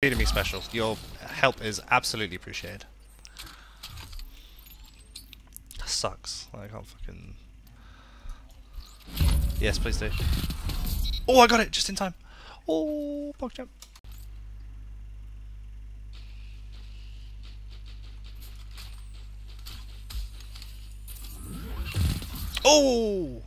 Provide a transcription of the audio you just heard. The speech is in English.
Feeding me special. Your help is absolutely appreciated. That sucks. I can't fucking. Yes, please do. Oh, I got it just in time. Oh, bug jump. Oh!